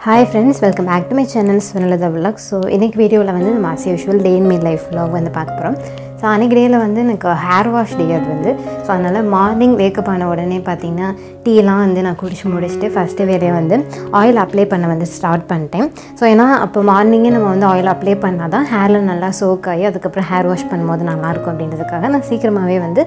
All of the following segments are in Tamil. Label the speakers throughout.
Speaker 1: Hi friends welcome back to my channel Sunalatha vlog so இன்றைக்கி வீடியோவில் வந்து நம்ம as usual day in my life vlog வந்து பார்க்க போகிறோம் ஸோ அன்றைக்கி டேயில் வந்து எனக்கு ஹேர் வாஷ் டே அது வந்து. ஸோ அதனால் மார்னிங் வேக்கப் ஆன உடனே பார்த்தீங்கன்னா டீலாம் வந்து நான் குடிச்சு முடிச்சுட்டு ஃபஸ்ட்டு வேலையை வந்து ஆயில் அப்ளை பண்ண வந்து ஸ்டார்ட் பண்ணிட்டேன். ஸோ ஏன்னா அப்போ மார்னிங்கே நம்ம வந்து ஆயில் அப்ளை பண்ணால் தான் ஹேரில் நல்லா சோக் ஆகி அதுக்கப்புறம் ஹேர் வாஷ் பண்ணும்போது நல்லாயிருக்கும் அப்படின்றதுக்காக நான் சீக்கிரமாகவே வந்து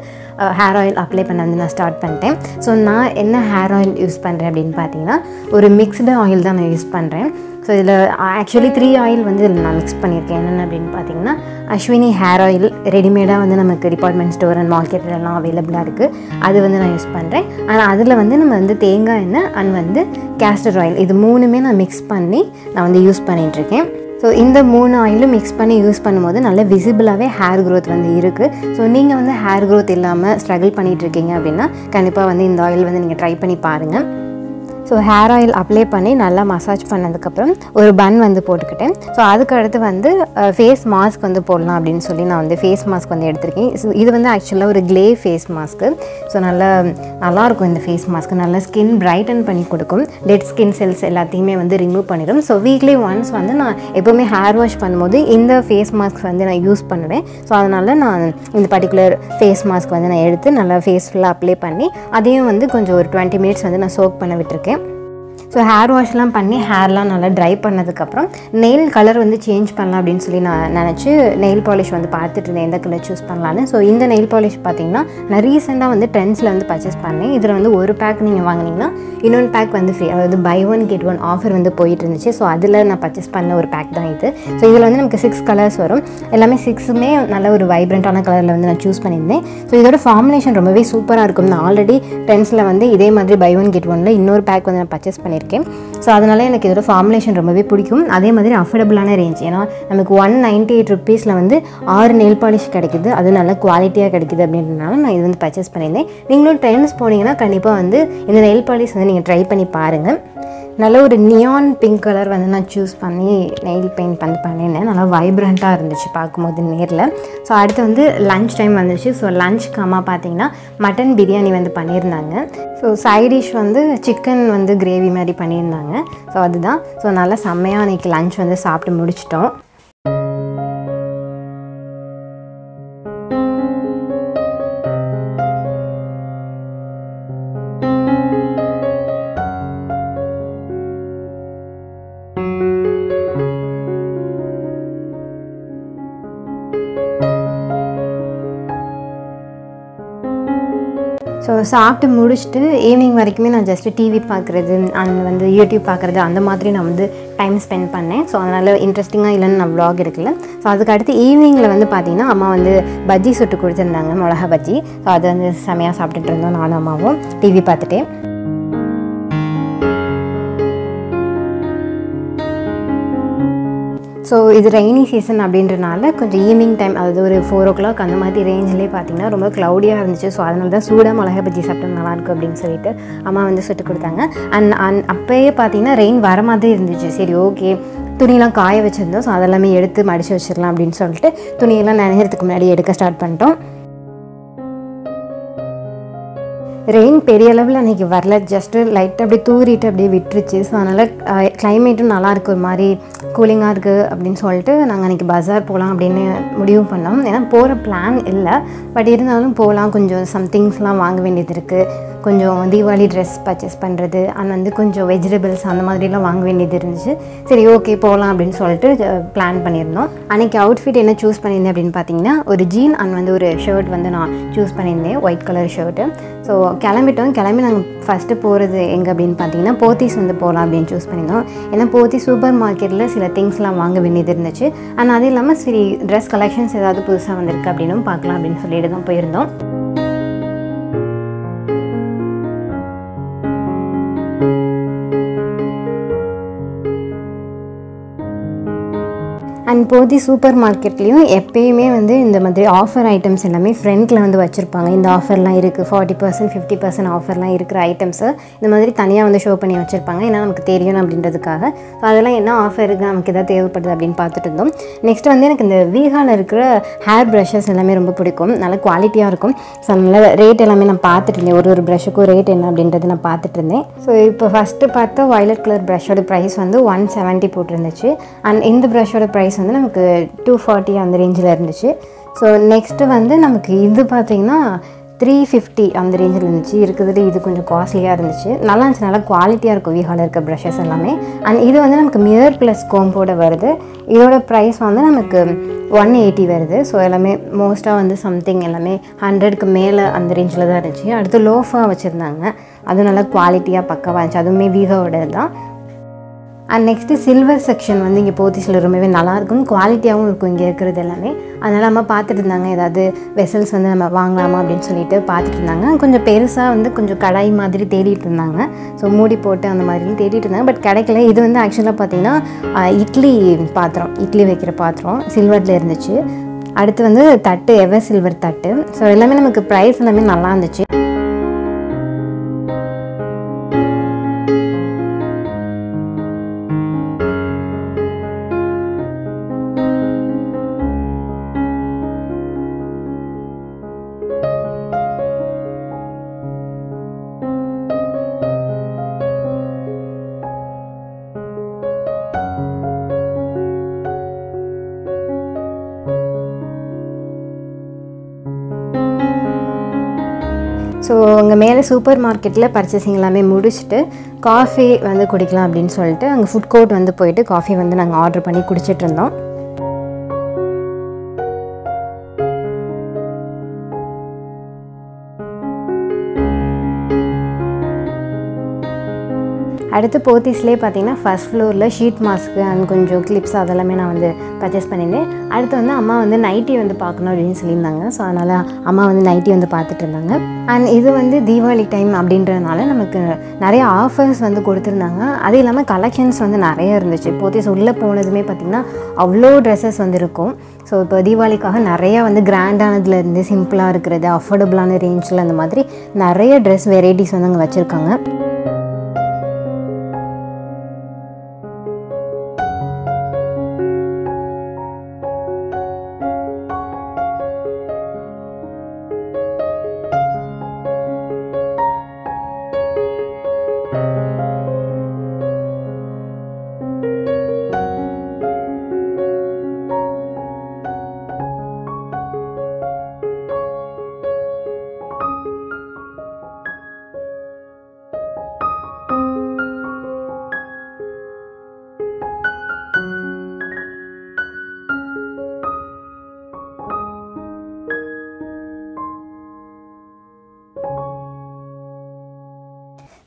Speaker 1: ஹேர் ஆயில் அப்ளை பண்ண வந்து நான் ஸ்டார்ட் பண்ணிட்டேன். ஸோ நான் என்ன ஹேர் ஆயில் யூஸ் பண்ணுறேன் அப்படின்னு பார்த்தீங்கன்னா ஒரு மிக்ஸ்டு ஆயில் தான் நான் யூஸ் பண்ணுறேன் ஸோ இதில் ஆக்சுவலி த்ரீ ஆயில் வந்து இதில் நான் மிக்ஸ் பண்ணியிருக்கேன். என்னென்ன அப்படின்னு பார்த்தீங்கன்னா அஸ்வினி ஹேர் ஆயில் ரெடிமேடாக வந்து நமக்கு டிபார்ட்மெண்ட் ஸ்டோர் அண்ட் மார்க்கெட்லலாம் அவைலபிளாக இருக்குது அது வந்து நான் யூஸ் பண்ணுறேன் ஆனால் அதில் வந்து நம்ம வந்து தேங்காய் எண்ணெய் அண்ட் வந்து கேஸ்டர் ஆயில் இது மூணுமே நான் மிக்ஸ் பண்ணி நான் வந்து யூஸ் பண்ணிகிட்ருக்கேன் ஸோ இந்த மூணு ஆயிலும் மிக்ஸ் பண்ணி யூஸ் பண்ணும்போது நல்ல விசிபிளாகவே ஹேர் க்ரோத் வந்து இருக்குது ஸோ நீங்கள் வந்து ஹேர் க்ரோத் இல்லாமல் ஸ்ட்ரகிள் பண்ணிகிட்ருக்கீங்க அப்படின்னா கண்டிப்பாக வந்து இந்த ஆயில் வந்து நீங்கள் ட்ரை பண்ணி பாருங்கள் ஸோ ஹேர் ஆயில் அப்ளை பண்ணி நல்லா மசாஜ் பண்ணதுக்கப்புறம் ஒரு பன் வந்து போட்டுக்கிட்டேன். ஸோ அதுக்கு அடுத்து வந்து ஃபேஸ் மாஸ்க் வந்து போடலாம் அப்படின்னு சொல்லி நான் வந்து ஃபேஸ் மாஸ்க் வந்து எடுத்திருக்கேன். ஸோ இது வந்து ஆக்சுவலாக ஒரு க்ளே ஃபேஸ் மாஸ்க்கு ஸோ நல்லா நல்லாயிருக்கும் இந்த ஃபேஸ் மாஸ்க் நல்லா ஸ்கின் பிரைட்டன் பண்ணி கொடுக்கும். டெட் ஸ்கின் செல்ஸ் எல்லாத்தையுமே வந்து ரிமூவ் பண்ணிடும். ஸோ வீக்லி ஒன்ஸ் வந்து நான் எப்போவுமே ஹேர் வாஷ் பண்ணும்போது இந்த ஃபேஸ் மாஸ்க் வந்து நான் யூஸ் பண்ணுவேன். ஸோ அதனால் நான் இந்த பர்டிகுலர் ஃபேஸ் மாஸ்க் வந்து நான் எடுத்து நல்லா ஃபேஸ் ஃபுல்லாக அப்ளை பண்ணி அதையும் வந்து கொஞ்சம் ஒரு டுவெண்ட்டி மினிட்ஸ் வந்து நான் சோக் பண்ண விட்டுருக்கேன். ஸோ ஹேர் வாஷ்லாம் பண்ணி ஹேர்லாம் நல்லா ட்ரை பண்ணதுக்கப்புறம் நெயில் கலர் வந்து சேஞ்ச் பண்ணலாம் அப்படின்னு சொல்லி நான் நினச்சி நெயில் பாலிஷ் வந்து பார்த்துட்டு இருந்தேன். எந்த கலர் சூஸ் பண்ணலான்னு ஸோ இந்த நெயில் பாலிஷ் பார்த்தீங்கன்னா நான் ரீசெண்டாக வந்து ட்ரெண்ட்ஸில் வந்து பர்ச்சேஸ் பண்ணேன். இதில் வந்து ஒரு பேக் நீங்கள் வாங்கினீங்கன்னா இன்னொன்று பேக் வந்து ஃப்ரீ அதாவது buy one get one offer வந்து போயிட்டு இருந்துச்சு. ஸோ அதில் நான் பர்ச்சேஸ் பண்ண ஒரு பேக் தான் இது. ஸோ இதில் வந்து நமக்கு சிக்ஸ் கலர்ஸ் வரும். எல்லாமே சிக்ஸுமே நல்ல ஒரு வைப்ரண்ட்டான கலரில் வந்து நான் சூஸ் பண்ணியிருந்தேன். ஸோ இதோட ஃபார்முலேஷன் ரொம்பவே சூப்பராக இருக்கும் நான் ஆல்ரெடி ட்ரெண்ட்ஸில் வந்து இதே மாதிரி பை ஒன் கெட் ஒனில் இன்னொரு பேக் வந்து நான் பர்ச்சேஸ் பண்ணியிருக்கேன். ஸோ அதனால் எனக்கு இதோட ஃபார்முலேஷன் ரொம்பவே பிடிக்கும். அதே மாதிரி அஃபோர்டபுளான ரேஞ்ச் ஏன்னா நமக்கு ஒன் நைன்ட்டி எயிட் ருபீஸில் வந்து ஆறு நெல் பாலிஷ் கிடைக்குது. அது நல்ல குவாலிட்டியாக கிடைக்குது அப்படின்றனால நான் இது வந்து பர்ச்சேஸ் பண்ணியிருந்தேன். நீங்களும் ட்ரெண்ட்ஸ் போனீங்கன்னா கண்டிப்பாக வந்து இந்த நெல் பாலிஷ் வந்து நீங்கள் ட்ரை பண்ணி பாருங்கள் நல்ல ஒரு நியான் பிங்க் கலர் வந்து நான் சூஸ் பண்ணி நெயில் பெயிண்ட் வந்து பண்ணியிருந்தேன். நல்லா வைப்ரண்ட்டாக இருந்துச்சு பார்க்கும்போது நேரில். ஸோ அடுத்து வந்து லன்ச் டைம் வந்துச்சு. ஸோ லஞ்சுக்கு அம்மா பார்த்தீங்கன்னா மட்டன் பிரியாணி வந்து பண்ணியிருந்தாங்க. ஸோ சைட் டிஷ் வந்து சிக்கன் வந்து கிரேவி மாதிரி பண்ணியிருந்தாங்க. ஸோ அதுதான். ஸோ நல்லா செம்மையாக அன்றைக்கி லன்ச் வந்து சாப்பிட்டு முடிச்சிட்டோம். சாப்பிட்டு முடிச்சுட்டு ஈவினிங் வரைக்குமே நான் ஜஸ்ட்டு டிவி பார்க்குறது அண்ட் வந்து யூடியூப் பார்க்குறது அந்த மாதிரி நான் வந்து டைம் ஸ்பெண்ட் பண்ணேன். ஸோ அதனால் இன்ட்ரெஸ்டிங்காக இல்லைன்னு நான் வ்ளாக் எடுக்கல. ஸோ அதுக்கு அடுத்து ஈவினிங்கில் வந்து பார்த்தீங்கன்னா அம்மா வந்து பஜ்ஜி சுட்டு கொடுத்துருந்தாங்க மிளகா பஜ்ஜி. ஸோ அது வந்து செமையாக சாப்பிட்டுட்டு இருந்தோம் நானும் அம்மாவும். டிவி பார்த்துட்டேன். ஸோ இது ரெய்னி சீசன் அப்படின்றனால கொஞ்சம் ஈவினிங் டைம் அதாவது ஒரு ஃபோர் ஓ கிளாக் அந்த மாதிரி ரேஞ்சிலே பார்த்தீங்கன்னா ரொம்ப க்ளவுடியாக இருந்துச்சு. ஸோ அதனால தான் சூடாக மிளகா பஜ்ஜி சாப்பிட்டா நல்லாயிருக்கும் அப்படின்னு சொல்லிட்டு அம்மா வந்து சுட்டு கொடுத்தாங்க. அண்ட் அண்ட் அப்போயே பார்த்தீங்கன்னா ரெயின் வர மாதிரி இருந்துச்சு. சரி ஓகே துணியெல்லாம் காய வச்சுருந்தோம். ஸோ அதெல்லாமே எடுத்து மடித்து வச்சிடலாம் அப்படின்னு சொல்லிட்டு துணியெல்லாம் நினைக்கிறதுக்கு முன்னாடி எடுக்க ஸ்டார்ட் பண்ணிட்டோம். ரெயின் பெரிய அளவில் அன்றைக்கி வரல. ஜஸ்ட்டு லைட்டாக அப்படியே தூரிட்டு அப்படியே விட்டுருச்சு. ஸோ அதனால் கிளைமேட்டும் நல்லாயிருக்கு ஒரு மாதிரி கூலிங்காக இருக்குது அப்படின்னு சொல்லிட்டு நாங்கள் அன்றைக்கி பஜார் போகலாம் அப்படின்னு முடிவு பண்ணோம். ஏன்னா போகிற பிளான் இல்லை. பட் இருந்தாலும் போகலாம் கொஞ்சம் சம்திங்ஸ்லாம் வாங்க வேண்டியது இருக்குது கொஞ்சம் தீபாவளி ட்ரெஸ் பர்ச்சேஸ் பண்ணுறது அண்ட் வந்து கொஞ்சம் வெஜிடபிள்ஸ் அந்த மாதிரிலாம் வாங்க வேண்டியது இருந்துச்சு. சரி ஓகே போகலாம் அப்படின்னு சொல்லிட்டு பிளான் பண்ணியிருந்தோம். அன்றைக்கி அவுட்ஃபிட் என்ன சூஸ் பண்ணியிருந்தேன் அப்படின்னு பார்த்தீங்கன்னா ஒரு ஜீன் அண்ட் வந்து ஒரு ஷர்ட் வந்து நான் சூஸ் பண்ணியிருந்தேன் ஒயிட் கலர் ஷர்ட்டு ஸோ கிளம்பிட்டோம். கிளம்பி நாங்கள் ஃபஸ்ட்டு போகிறது எங்கே அப்படின்னு பார்த்தீங்கன்னா போத்தீஸ் வந்து போகலாம் அப்படின்னு சூஸ் பண்ணியிருந்தோம். ஏன்னா போத்தி சூப்பர் மார்க்கெட்டில் சில திங்ஸ்லாம் வாங்க வேண்டியது இருந்துச்சு. அண்ட் அது இல்லாமல் சரி ட்ரெஸ் கலெக்ஷன்ஸ் ஏதாவது புதுசாக வந்திருக்கு அப்படின்னும் பார்க்கலாம் அப்படின்னு சொல்லிட்டு தான் போயிருந்தோம். அண்ட் போதி சூப்பர் மார்க்கெட்லேயும் எப்பயுமே வந்து இந்த மாதிரி ஆஃபர் ஐட்டம்ஸ் எல்லாமே ஃப்ரண்ட்டில் வந்து வச்சுருப்பாங்க. இந்த ஆஃபர்லாம் இருக்குது ஃபார்ட்டி பர்சன்ட் ஃபிஃப்டி பர்சன்ட் ஆஃபர்லாம் இருக்கிற ஐட்டம்ஸை இந்த மாதிரி தனியாக வந்து ஷோ பண்ணி வச்சுருப்பாங்க. ஏன்னா நமக்கு தெரியணும் அப்படின்றதுக்காக. ஸோ அதெல்லாம் என்ன ஆஃபர் இருக்குது நமக்கு எதாவது தேவைப்படுது அப்படின்னு பார்த்துட்டு இருந்தோம். நெக்ஸ்ட் வந்து எனக்கு இந்த வீகாவில் இருக்கிற ஹேர் ப்ரஷஸ் எல்லாமே ரொம்ப பிடிக்கும். நல்ல குவாலிட்டியாக இருக்கும். ஸோ நல்ல ரேட் எல்லாமே நான் பார்த்துட்டு இருந்தேன். ஒரு ஒரு ப்ரஷுக்கும் ரேட் என்ன அப்படின்றது நான் பார்த்துட்டு இருந்தேன். ஸோ இப்போ ஃபஸ்ட்டு பார்த்தா வயலட் கலர் ப்ரஷோட ப்ரைஸ் வந்து ஒன் செவன்ட்டி போட்டிருந்துச்சு. அண்ட் இந்த ப்ரஷோட ப்ரைஸ் வந்து நமக்கு டூ ஃபார்ட்டி அந்த ரேஞ்சில் இருந்துச்சு. ஸோ நெக்ஸ்ட்டு வந்து நமக்கு இது பார்த்திங்கன்னா த்ரீ ஃபிஃப்டி அந்த ரேஞ்சில் இருந்துச்சு. இருக்கிறதுல இது கொஞ்சம் காஸ்ட்லியாக இருந்துச்சு. நல்லா இருந்துச்சு. நல்லா குவாலிட்டியாக இருக்கும் விஹால் இருக்க ப்ரஷஸ் எல்லாமே. அண்ட் இது வந்து நமக்கு மிரர் ப்ளஸ் கோம்போட வருது. இதோட ப்ரைஸ் வந்து நமக்கு ஒன் எயிட்டி வருது. ஸோ எல்லாமே மோஸ்ட்டாக வந்து சம்திங் எல்லாமே ஹண்ட்ரடுக்கு மேலே அந்த ரேஞ்சில் தான் இருந்துச்சு. அடுத்து லோஃபாக வச்சுருந்தாங்க. அதுவும் நல்லா குவாலிட்டியாக பக்கவாக இருந்துச்சு. அதுவுமே வீகாவோட தான் அண்ட் நெக்ஸ்ட்டு சில்வர் செக்ஷன் வந்து இங்கே போத்தீஸில் ரொம்பவே நல்லாயிருக்கும். குவாலிட்டியாகவும் இருக்கும் இங்கே இருக்கிறது எல்லாமே. அதனால் நம்ம பார்த்துட்டு இருந்தாங்க. ஏதாவது வெசல்ஸ் வந்து நம்ம வாங்கலாமா அப்படின்னு சொல்லிட்டு பார்த்துட்டு இருந்தாங்க. கொஞ்சம் பெருசாக வந்து கொஞ்சம் கடாய் மாதிரி தேடிட்டு இருந்தாங்க. ஸோ மூடி போட்டு அந்த மாதிரி தேடிட்டு இருந்தாங்க. பட் கிடைக்கல. இது வந்து ஆக்சுவலாக பார்த்தீங்கன்னா இட்லி பாத்திரம். இட்லி வைக்கிற பாத்திரம். சில்வரில் இருந்துச்சு. அடுத்து வந்து தட்டு எவர் சில்வர் தட்டு. ஸோ எல்லாமே நமக்கு ப்ரைஸ் எல்லாமே நல்லா இருந்துச்சு. ஸோ அங்கே மேலே சூப்பர் மார்க்கெட்டில் பர்ச்சேசிங் எல்லாமே முடிச்சுட்டு காஃபி வந்து குடிக்கலாம் அப்படின்னு சொல்லிட்டு அங்கே ஃபுட் கோர்ட் வந்து போயிட்டு காஃபி வந்து நாங்கள் ஆர்டர் பண்ணி குடிச்சிட்டு இருந்தோம். அடுத்து போத்தீஸ்லேயே பார்த்தீங்கன்னா ஃபர்ஸ்ட் ஃப்ளோரில் ஷீட் மாஸ்க்கு அண்ட் கொஞ்சம் கிளிப்ஸ் அதெல்லாமே நான் வந்து பர்ச்சேஸ் பண்ணியிருந்தேன். அடுத்து வந்து அம்மா வந்து நைட்டி வந்து பார்க்கணும் அப்படின்னு சொல்லியிருந்தாங்க. ஸோ அதனால் அம்மா வந்து நைட்டி வந்து பார்த்துட்டு இருந்தாங்க. அண்ட் இது வந்து தீபாவளி டைம் அப்படின்றதுனால நமக்கு நிறைய ஆஃபர்ஸ் வந்து கொடுத்துருந்தாங்க. அது இல்லாமல் கலெக்ஷன்ஸ் வந்து நிறைய இருந்துச்சு. போத்தீஸ் உள்ளே போனதுமே பார்த்திங்கன்னா அவ்வளோ ட்ரெஸ்ஸஸ் வந்து இருக்கும். ஸோ இப்போ தீபாவளிக்காக நிறையா வந்து கிராண்டானதுலேருந்து சிம்பிளாக இருக்கிறது அஃபோர்டபுளான ரேஞ்சில் அந்த மாதிரி நிறைய ட்ரெஸ் வெரைட்டிஸ் வந்து அங்கே வச்சுருக்காங்க.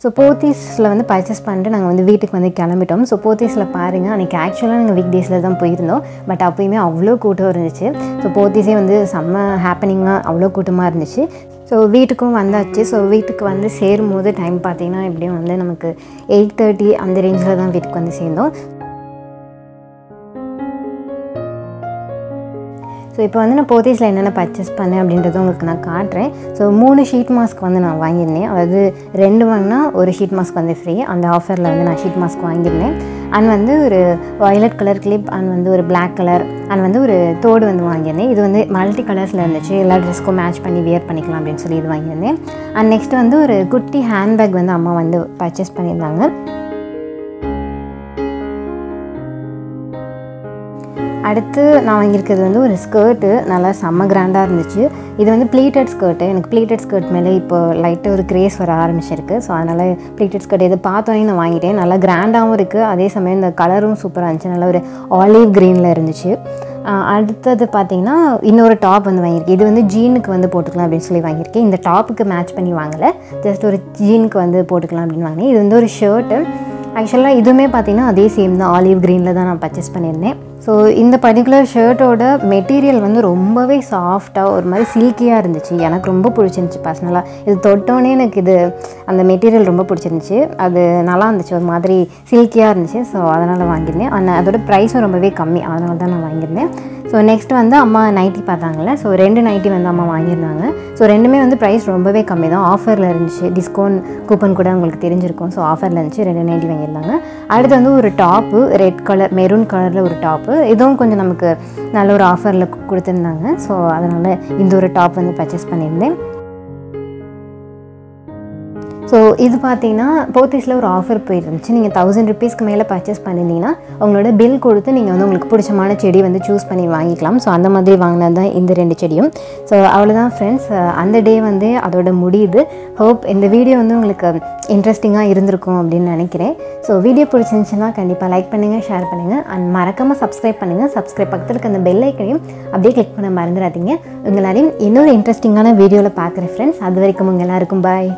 Speaker 1: ஸோ போத்தீஸில் வந்து பர்ச்சேஸ் பண்ணிட்டு நாங்கள் வந்து வீட்டுக்கு வந்து கிளம்பிட்டோம். ஸோ போத்தீஸில் பாருங்கள் அன்றைக்கி ஆக்சுவலாக நாங்கள் வீக் டேஸில் தான் போயிருந்தோம். பட் அப்போயுமே அவ்வளோ கூட்டம் இருந்துச்சு. ஸோ போத்தீஸே வந்து செம்ம ஹாப்பனிங்காக அவ்வளோ கூட்டமாக இருந்துச்சு. ஸோ வீட்டுக்கும் வந்தாச்சு. ஸோ வீட்டுக்கு வந்து சேரும்போது டைம் பார்த்திங்கன்னா எப்படியும் வந்து நமக்கு எயிட் தேர்ட்டி அந்த ரேஞ்சில் தான் வீட்டுக்கு வந்து சேர்ந்தோம். ஸோ இப்போ வந்து நான் போத்தீஸில் என்னென்ன பர்ச்சேஸ் பண்ணேன் அப்படின்றத உங்களுக்கு நான் காட்டுறேன். ஸோ மூணு ஷீட் மாஸ்க் வந்து நான் வாங்கியிருந்தேன். அதாவது ரெண்டு வாங்கினா ஒரு ஷீட் மாஸ்க் வந்து ஃப்ரீ அந்த ஆஃபரில் வந்து நான் ஷீட் மாஸ்க் வாங்கியிருந்தேன். அண்ட் வந்து ஒரு வயலட் கலர் கிளிப் அண்ட் வந்து ஒரு பிளாக் கலர் அண்ட் வந்து ஒரு தோடு வந்து வாங்கியிருந்தேன். இது வந்து மல்டி கலர்ஸில் இருந்துச்சு. எல்லா ட்ரெஸ்க்கும் மேட்ச் பண்ணி வியர் பண்ணிக்கலாம் அப்படின்னு சொல்லி இது வாங்கியிருந்தேன். அண்ட் நெக்ஸ்ட் வந்து ஒரு குட்டி ஹேண்ட்பேக் வந்து அம்மா வந்து பர்ச்சேஸ் பண்ணியிருந்தாங்க. அடுத்து நான் வாங்கியிருக்கிறது வந்து ஒரு ஸ்கர்ட்டு நல்லா செம்ம கிராண்டாக இருந்துச்சு. இது வந்து ப்ளீட்டட் ஸ்கர்ட்டு எனக்கு ப்ளீட்டட் ஸ்கர்ட் மேலே இப்போ லைட்டாக ஒரு கிரேஸ் வர ஆரம்பிச்சிருக்கு. ஸோ அதனால் ப்ளீட்டட் ஸ்கர்ட் இதை பார்த்தோன்னே நான் வாங்கிட்டேன். நல்லா கிராண்டாகவும் இருக்குது அதே சமயம் இந்த கலரும் சூப்பராக இருந்துச்சு. நல்ல ஒரு ஆலிவ் க்ரீனில் இருந்துச்சு. அடுத்தது பார்த்தீங்கன்னா இன்னொரு டாப் வந்து வாங்கியிருக்கேன். இது வந்து ஜீனுக்கு வந்து போட்டுக்கலாம் அப்படின்னு சொல்லி வாங்கியிருக்கேன். இந்த டாப்புக்கு மேட்ச் பண்ணி வாங்கலை. ஜஸ்ட் ஒரு ஜீனுக்கு வந்து போட்டுக்கலாம் அப்படின்னு வாங்கினேன். இது வந்து ஒரு ஷர்ட்டு ஆக்சுவலாக இதுவுமே பார்த்தீங்கன்னா அதே சேம் தான். ஆலிவ் க்ரீனில் தான் நான் பர்ச்சேஸ் பண்ணியிருந்தேன். ஸோ இந்த பர்டிகுலர் ஷர்ட்டோட மெட்டீரியல் வந்து ரொம்பவே சாஃப்டாக ஒரு மாதிரி சில்கியாக இருந்துச்சு. எனக்கு ரொம்ப பிடிச்சிருந்துச்சி பர்சனலாக இது தொட்டோன்னே எனக்கு இது அந்த மெட்டீரியல் ரொம்ப பிடிச்சிருந்துச்சி. அது நல்லா இருந்துச்சு ஒரு மாதிரி சில்கியாக இருந்துச்சு. ஸோ அதனால் வாங்கியிருந்தேன். ஆனால் அதோட ப்ரைஸும் ரொம்பவே கம்மி. அதனால தான் நான் வாங்கியிருந்தேன். ஸோ நெக்ஸ்ட் வந்து அம்மா நைட்டி பார்த்தாங்கல்ல. ஸோ ரெண்டு நைட்டி வந்து அம்மா வாங்கியிருந்தாங்க. ஸோ ரெண்டுமே வந்து ப்ரைஸ் ரொம்பவே கம்மி தான். ஆஃபரில் இருந்துச்சு. டிஸ்கவுண்ட் கூப்பன் கூட உங்களுக்கு தெரிஞ்சிருக்கும். ஸோ ஆஃபரில் இருந்துச்சு ரெண்டு நைட்டி வாங்கியிருந்தாங்க. அடுத்து வந்து ஒரு டாப்பு ரெட் கலர் மெரூன் கலரில் ஒரு டாப்பு இதுவும் கொஞ்சம் நமக்கு நல்ல ஒரு ஆஃபரில் கொடுத்துருந்தாங்க. ஸோ அதனால் இந்த ஒரு டாப் வந்து பர்ச்சேஸ் பண்ணியிருந்தேன். ஸோ இது பார்த்தீங்கன்னா போத்தீஸில் ஒரு ஆஃபர் போயிருந்துச்சு. நீங்கள் தௌசண்ட் ருபீஸ்க்கு மேலே பர்ச்சேஸ் பண்ணியிருந்தீங்கன்னா உங்களோட பில் கொடுத்து நீங்கள் வந்து உங்களுக்கு பிடிச்சமான செடி வந்து சூஸ் பண்ணி வாங்கிக்கலாம். ஸோ அந்த மாதிரி வாங்கினது தான் இந்த ரெண்டு செடியும். ஸோ அவ்வளோதான் ஃப்ரெண்ட்ஸ் uh, அந்த டே வந்து அதோட முடியுது. ஹோப் இந்த வீடியோ வந்து உங்களுக்கு இன்ட்ரெஸ்டிங்காக இருந்திருக்கும் அப்படின்னு நினைக்கிறேன். ஸோ வீடியோ பிடிச்சிருந்துச்சுன்னா கண்டிப்பாக லைக் பண்ணுங்கள் ஷேர் பண்ணுங்கள் அண்ட் மறக்காமல் சப்ஸ்கிரைப் பண்ணுங்கள் சப்ஸ்கிரைப் பக்கத்தில் இருக்க அந்த பெல் ஐக்கனையும் அப்படியே கிளிக் பண்ண மறந்துடாதீங்க. உங்களாலையும் இன்னொரு இன்ட்ரெஸ்டிங்கான வீடியோவில் பார்க்குறேன் ஃப்ரெண்ட்ஸ் அது வரைக்கும் உங்கள் எல்லாருக்கும் பாய்